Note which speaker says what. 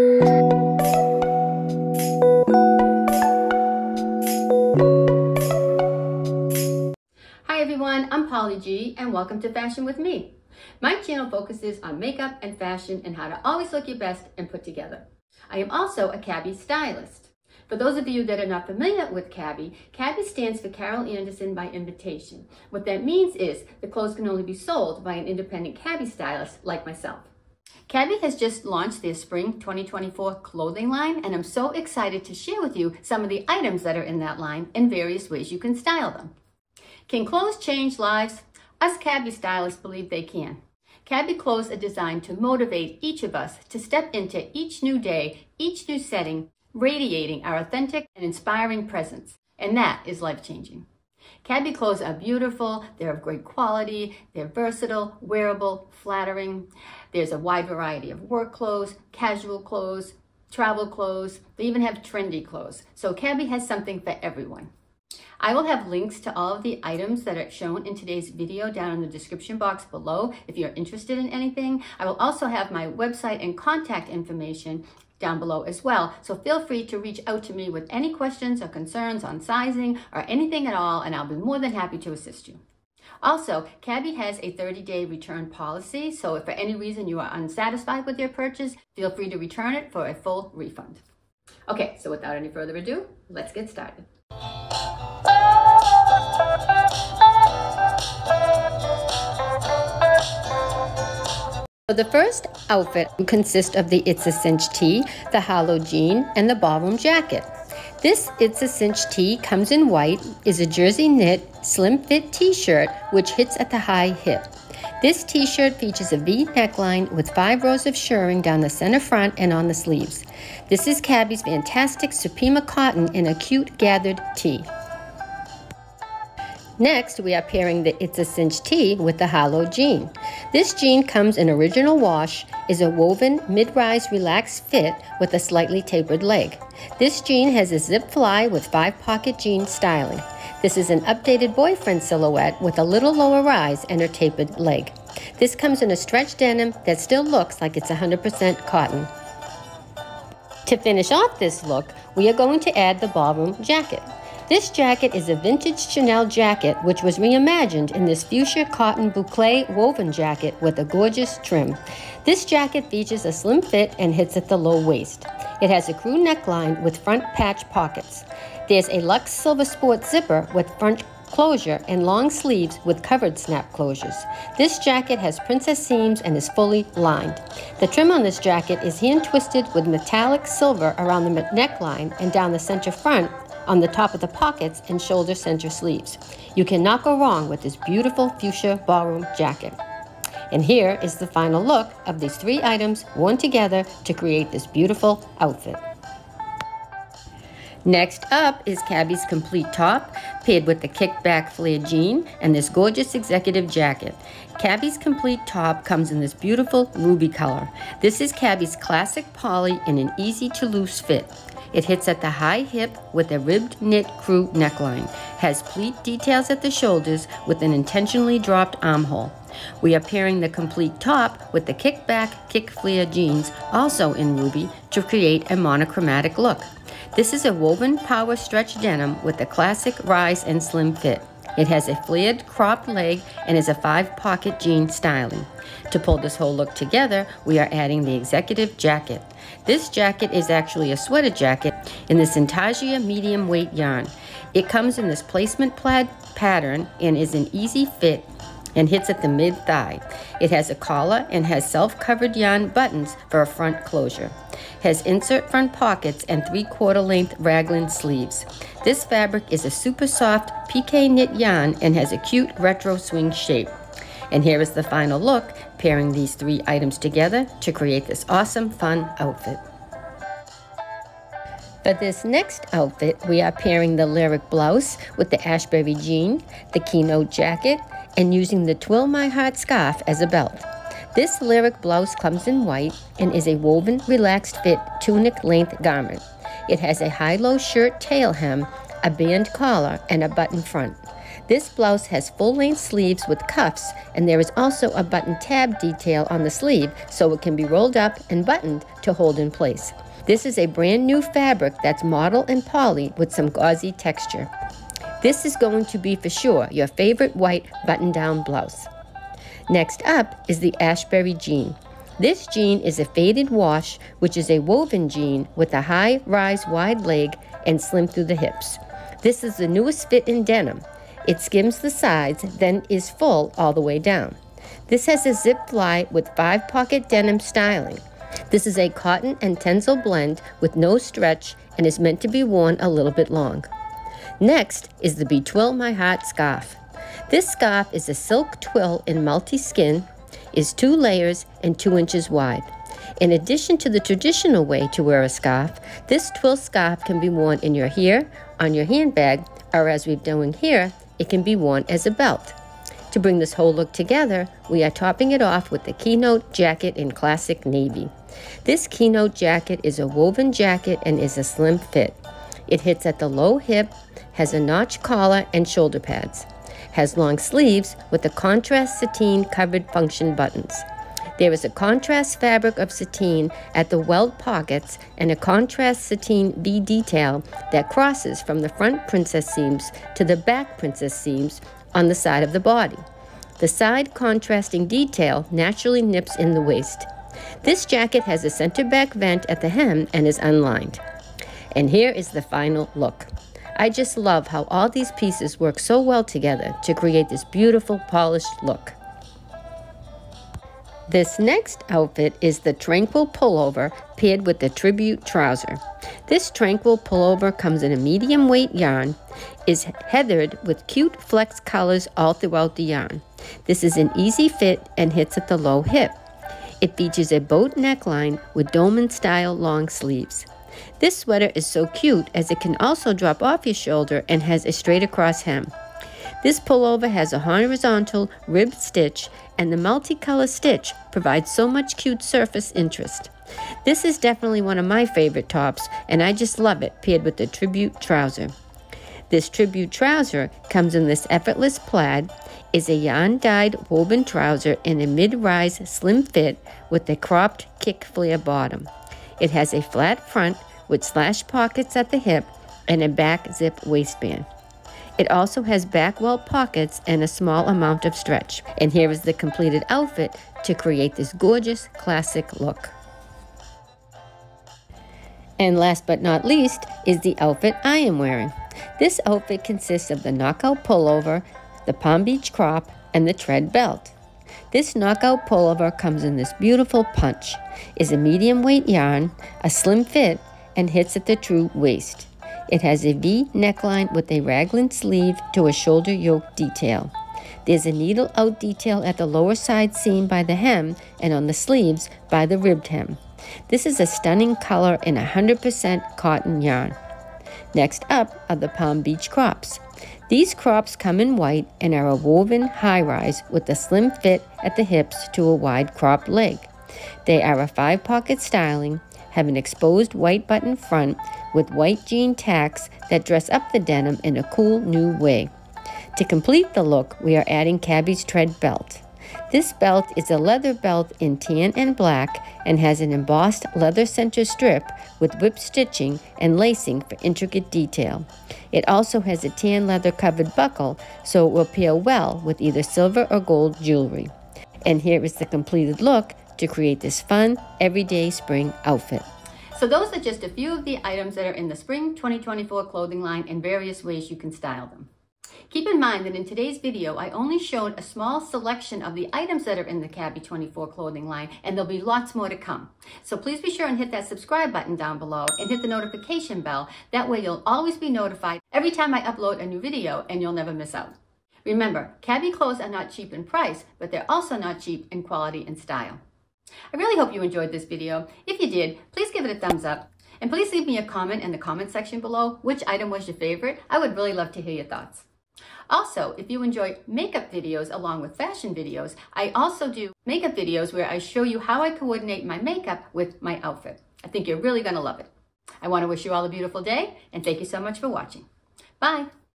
Speaker 1: Hi everyone, I'm Polly G and welcome to Fashion with me. My channel focuses on makeup and fashion and how to always look your best and put together. I am also a CABI stylist. For those of you that are not familiar with CABI, CABI stands for Carol Anderson by invitation. What that means is the clothes can only be sold by an independent CABI stylist like myself. CABI has just launched their spring 2024 clothing line, and I'm so excited to share with you some of the items that are in that line and various ways you can style them. Can clothes change lives? Us CABI stylists believe they can. CABI clothes are designed to motivate each of us to step into each new day, each new setting, radiating our authentic and inspiring presence. And that is life-changing. CABI clothes are beautiful, they're of great quality, they're versatile, wearable, flattering. There's a wide variety of work clothes, casual clothes, travel clothes. They even have trendy clothes. So CABI has something for everyone. I will have links to all of the items that are shown in today's video down in the description box below if you're interested in anything. I will also have my website and contact information down below as well. So feel free to reach out to me with any questions or concerns on sizing or anything at all, and I'll be more than happy to assist you. Also, CABI has a 30-day return policy, so if for any reason you are unsatisfied with your purchase, feel free to return it for a full refund. Okay, so without any further ado, let's get started. The first outfit consists of the It's a Cinch tee, the Harlow jean, and the ballroom jacket. This It's a Cinch tee comes in white, is a jersey knit, slim fit t-shirt which hits at the high hip. This t-shirt features a V neckline with five rows of shirring down the center front and on the sleeves. This is CABI's fantastic Supima cotton in a cute gathered tee. Next, we are pairing the It's a Cinch tee with the Harlow jean. This jean comes in original wash, is a woven mid-rise relaxed fit with a slightly tapered leg. This jean has a zip fly with five pocket jean styling. This is an updated boyfriend silhouette with a little lower rise and a tapered leg. This comes in a stretch denim that still looks like it's 100% cotton. To finish off this look, we are going to add the ballroom jacket. This jacket is a vintage Chanel jacket which was reimagined in this fuchsia cotton boucle woven jacket with a gorgeous trim. This jacket features a slim fit and hits at the low waist. It has a crew neckline with front patch pockets. There's a Luxe Silver Sport zipper with front closure and long sleeves with covered snap closures. This jacket has princess seams and is fully lined. The trim on this jacket is hand twisted with metallic silver around the neckline and down the center front on the top of the pockets and shoulder center sleeves. You cannot go wrong with this beautiful fuchsia ballroom jacket. And here is the final look of these three items worn together to create this beautiful outfit. Next up is CABI's complete top, paired with the kickback flare jean and this gorgeous executive jacket. CABI's complete top comes in this beautiful ruby color. This is CABI's classic poly in an easy to loose fit. It hits at the high hip with a ribbed knit crew neckline, has pleat details at the shoulders with an intentionally dropped armhole. We are pairing the complete top with the kickback kick flare jeans, also in ruby, to create a monochromatic look. This is a woven power stretch denim with a classic rise and slim fit. It has a flared cropped leg and is a five pocket jean styling. To pull this whole look together, we are adding the executive jacket. This jacket is actually a sweater jacket in the Intarsia medium weight yarn. It comes in this placement plaid pattern and is an easy fit and hits at the mid thigh. It has a collar and has self covered yarn buttons for a front closure. Has insert front pockets and three quarter length raglan sleeves. This fabric is a super soft pique knit yarn and has a cute retro swing shape. And here is the final look, pairing these three items together to create this awesome, fun outfit. For this next outfit, we are pairing the lyric blouse with the ashberry jean, the keynote jacket, and using the Twill My Heart scarf as a belt. This lyric blouse comes in white and is a woven, relaxed fit tunic length garment. It has a high-low shirt tail hem, a band collar, and a button front. This blouse has full-length sleeves with cuffs, and there is also a button tab detail on the sleeve so it can be rolled up and buttoned to hold in place. This is a brand new fabric that's modal and poly with some gauzy texture. This is going to be for sure your favorite white button-down blouse. Next up is the Ashberry jean. This jean is a faded wash, which is a woven jean with a high rise wide leg and slim through the hips. This is the newest fit in denim. It skims the sides, then is full all the way down. This has a zip fly with five pocket denim styling. This is a cotton and tencel blend with no stretch and is meant to be worn a little bit long. Next is the Betwill My Heart scarf. This scarf is a silk twill in multi-skin, is two layers and two inches wide. In addition to the traditional way to wear a scarf, this twill scarf can be worn in your hair, on your handbag, or as we're doing here, it can be worn as a belt. To bring this whole look together, we are topping it off with the Keynote jacket in classic navy. This Keynote jacket is a woven jacket and is a slim fit. It hits at the low hip, has a notch collar and shoulder pads, has long sleeves with the contrast sateen covered function buttons. There is a contrast fabric of sateen at the welt pockets and a contrast sateen V detail that crosses from the front princess seams to the back princess seams on the side of the body. The side contrasting detail naturally nips in the waist. This jacket has a center back vent at the hem and is unlined. And here is the final look. I just love how all these pieces work so well together to create this beautiful polished look. This next outfit is the Tranquil Pullover paired with the Tribute Trouser. This Tranquil Pullover comes in a medium weight yarn, is heathered with cute flex colors all throughout the yarn. This is an easy fit and hits at the low hip. It features a boat neckline with dolman style long sleeves. This sweater is so cute as it can also drop off your shoulder and has a straight across hem. This pullover has a horizontal ribbed stitch and the multicolor stitch provides so much cute surface interest. This is definitely one of my favorite tops and I just love it paired with the tribute trouser. This tribute trouser comes in this effortless plaid, is a yarn dyed woven trouser in a mid-rise slim fit with a cropped kick flare bottom. It has a flat front with slash pockets at the hip and a back zip waistband. It also has back welt pockets and a small amount of stretch. And here is the completed outfit to create this gorgeous classic look. And last but not least is the outfit I am wearing. This outfit consists of the knockout pullover, the Palm Beach crop, and the tread belt. This knockout pullover comes in this beautiful punch, is a medium weight yarn, a slim fit, and hits at the true waist. It has a V neckline with a raglan sleeve to a shoulder yoke detail. There's a needle out detail at the lower side seam by the hem and on the sleeves by the ribbed hem. This is a stunning color in 100% cotton yarn. Next up are the Palm Beach crops. These crops come in white and are a woven high rise with a slim fit at the hips to a wide cropped leg. They are a five pocket styling, have an exposed white button front with white jean tacks that dress up the denim in a cool new way. To complete the look, we are adding CABI's Tread belt. This belt is a leather belt in tan and black and has an embossed leather center strip with whip stitching and lacing for intricate detail. It also has a tan leather covered buckle so it will pair well with either silver or gold jewelry. And here is the completed look to create this fun, everyday spring outfit. So those are just a few of the items that are in the Spring 2024 clothing line and various ways you can style them. Keep in mind that in today's video, I only showed a small selection of the items that are in the CABI 24 clothing line, and there'll be lots more to come. So please be sure and hit that subscribe button down below and hit the notification bell. That way you'll always be notified every time I upload a new video and you'll never miss out. Remember, CABI clothes are not cheap in price, but they're also not cheap in quality and style. I really hope you enjoyed this video. If you did, please give it a thumbs up. And please leave me a comment in the comment section below which item was your favorite. I would really love to hear your thoughts. Also, if you enjoy makeup videos along with fashion videos, I also do makeup videos where I show you how I coordinate my makeup with my outfit. I think you're really going to love it. I want to wish you all a beautiful day and thank you so much for watching. Bye.